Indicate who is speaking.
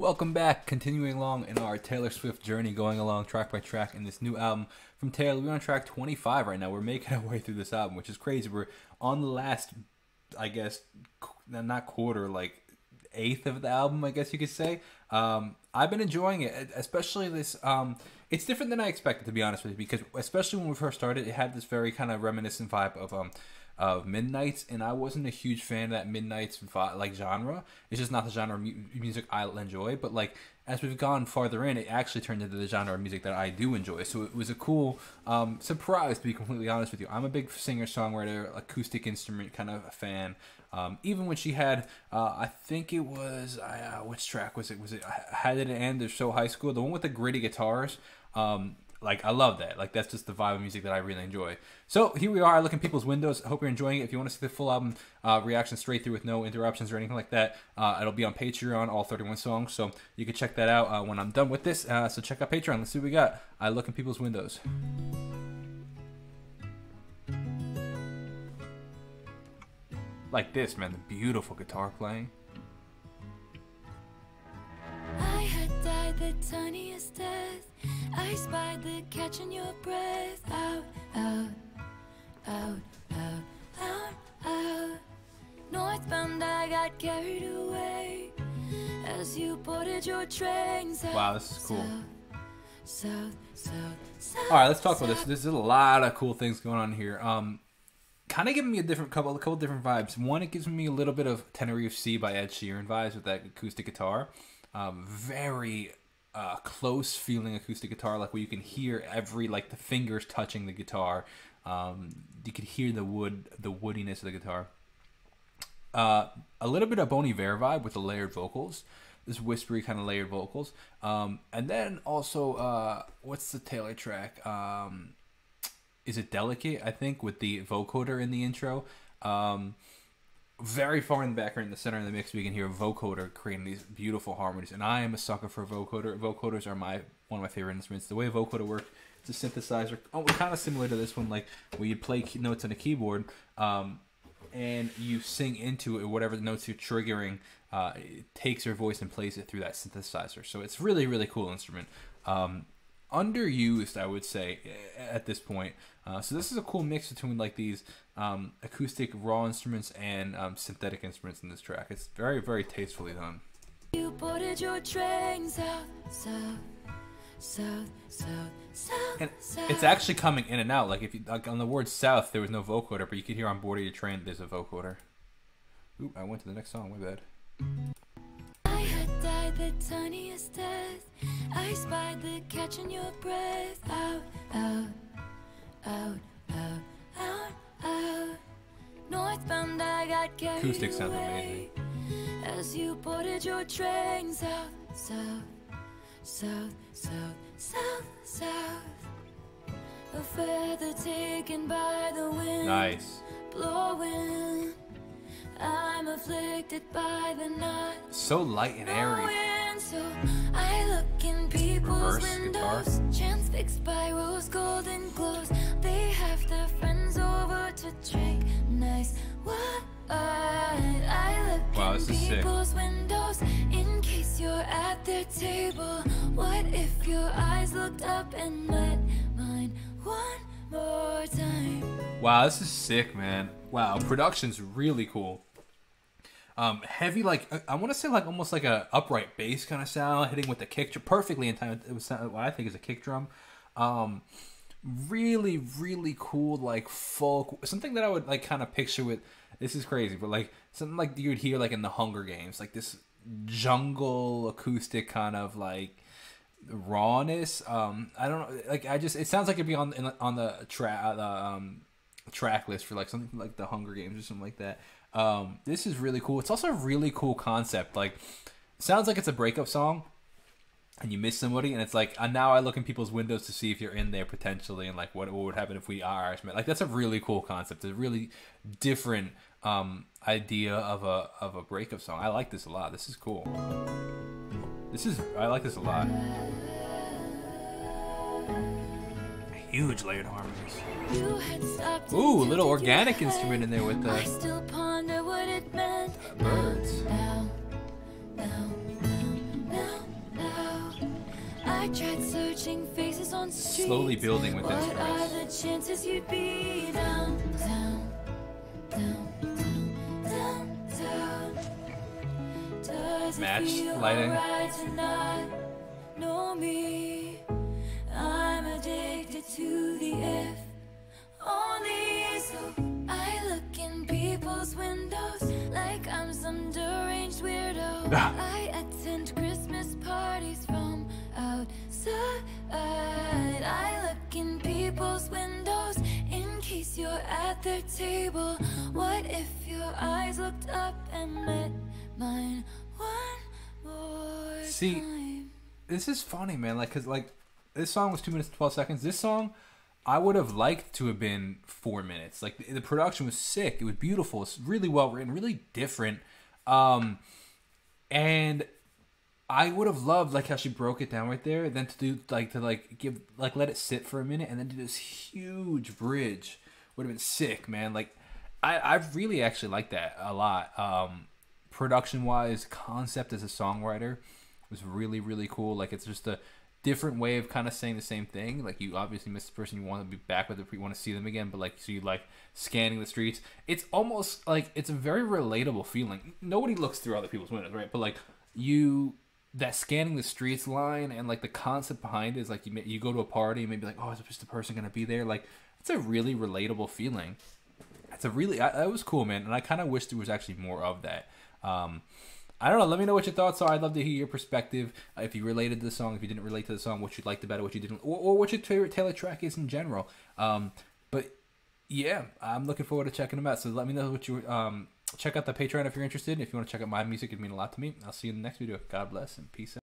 Speaker 1: Welcome back, continuing along in our Taylor Swift journey, going along track by track in this new album from Taylor. We're on track 25 right now. We're making our way through this album, which is crazy. We're on the last, I guess, not quarter, like eighth of the album, I guess you could say. Um, I've been enjoying it, especially this. Um, it's different than I expected, to be honest with you, because especially when we first started, it had this very kind of reminiscent vibe of um, of Midnights, and I wasn't a huge fan of that Midnights like genre. It's just not the genre of mu- music I enjoy. But like as we've gone farther in, it actually turned into the genre of music that I do enjoy. So it was a cool um, surprise, to be completely honest with you. I'm a big singer songwriter, acoustic instrument kind of a fan. Um, even when she had, uh, I think it was, uh, which track was it? Was it Did It End? Or So High School, the one with the gritty guitars. Um, like I love that. Like that's just the vibe of music that I really enjoy. So here we are. I look in people's windows. Hope you're enjoying it. If you want to see the full album uh, reaction straight through with no interruptions or anything like that, uh, it'll be on Patreon, all 31 songs. So you can check that out uh, when I'm done with this. Uh, so check out Patreon. Let's see what we got. I look in people's windows. Like this, man. The beautiful guitar playing. Tiniest death I spied the catch in your breath Out, out, out, out, out, out Northbound I got carried away As you boarded your train south, Wow, this is cool south, south, south, Alright, let's talk about this. There's a lot of cool things going on here. Um, kind of giving me a different couple, a couple different vibes. One, it gives me a little bit of Tenerife Sea by Ed Sheeran vibes with that acoustic guitar. Um, very uh, close feeling acoustic guitar, like where you can hear every like the fingers touching the guitar. Um, you could hear the wood, the woodiness of the guitar. Uh, a little bit of Bon vibe with the layered vocals, this whispery kind of layered vocals, um, and then also uh, what's the Taylor track? Um, is it Delicate? I think with the vocoder in the intro. Um, very far in the background, in the center of the mix, we can hear vocoder creating these beautiful harmonies. And I am a sucker for vocoder. Vocoders are my one of my favorite instruments. The way vocoder works, it's a synthesizer, oh, kind of similar to this one, like where you play notes on a keyboard, um, and you sing into it whatever the notes you're triggering. Uh, it takes your voice and plays it through that synthesizer. So it's really really cool instrument. Um, underused, I would say, at this point. Uh, so this is a cool mix between like these um, acoustic raw instruments and um, synthetic instruments in this track. It's very, very tastefully done. You boarded your train south, south, south, south, south. And it's actually coming in and out. Like if you like on the word south, there was no vocoder, but you could hear on board of your train there's a vocoder. Oop, I went to the next song. My bad. I had died the tiniest death. I spied the catch in your breath. Out, out, out, out, out, out. Northbound, I got carried Acoustic sounds amazing. As you boarded your train south, south, south, south, south, south. A feather taken by the wind. Nice. Blowing. I'm afflicted by the night. So light and airy. Look wow, in people's sick. windows in case you're at their table. What if your eyes looked up and met mine one more time? Wow, this is sick, man. Wow, production's really cool. Um, heavy, like I want to say, like almost like a upright bass kind of sound, hitting with the kick perfectly in time. It was what I think is a kick drum. Um, really, really cool, like folk. Something that I would like kind of picture with. This is crazy, but like something like you'd hear like in the Hunger Games, like this jungle acoustic kind of like rawness. Um, I don't know. Like I just, it sounds like it'd be on on the track the um track list for like something like the Hunger Games or something like that. Um, this is really cool. It's also a really cool concept. Like, sounds like it's a breakup song, and you miss somebody, and it's like, and now I look in people's windows to see if you're in there potentially, and like, what, what would happen if we are Irishmen? Like, that's a really cool concept. It's a really different um, idea of a of a breakup song. I like this a lot. This is cool. This is I like this a lot huge layered harmonies. Ooh, a little organic instrument in there with the birds.
Speaker 2: I tried searching faces on streets.
Speaker 1: Slowly building within
Speaker 2: What are the chances you'd be down, down, down, down, down, down? Does it
Speaker 1: Match
Speaker 2: feel
Speaker 1: lighting.
Speaker 2: alright to not know me? I attend Christmas parties from outside. I look in people's windows in case you're at their table. What if your eyes looked up and met mine one more
Speaker 1: See,
Speaker 2: time?
Speaker 1: this is funny, man. Like, cause like this song was two minutes and twelve seconds. This song, I would have liked to have been four minutes. Like the, the production was sick. It was beautiful. It's really well written, really different. Um, and I would have loved like how she broke it down right there. Then to do like to like give like let it sit for a minute and then do this huge bridge would have been sick, man. Like I I really actually like that a lot. Um, production wise, concept as a songwriter was really really cool. Like it's just a different way of kind of saying the same thing. Like you obviously miss the person you want to be back with, if you want to see them again, but like so you like scanning the streets. It's almost like it's a very relatable feeling. Nobody looks through other people's windows, right? But like you that scanning the streets line and like the concept behind it is like you may, you go to a party and maybe like oh is just the person gonna be there like it's a really relatable feeling it's a really I, that was cool man and i kind of wish there was actually more of that um i don't know let me know what your thoughts are. I'd love to hear your perspective. Uh, if you related to the song if you didn't relate to the song what you liked about it what you didn't or, or what your favorite taylor track is in general. Um but yeah i'm looking forward to checking them out. So let me know what you um check out the patreon if you're interested. If you want to check out my music it'd mean a lot to me. I'll see you in the next video. God bless and peace out